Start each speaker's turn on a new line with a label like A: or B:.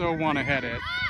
A: still want to head it.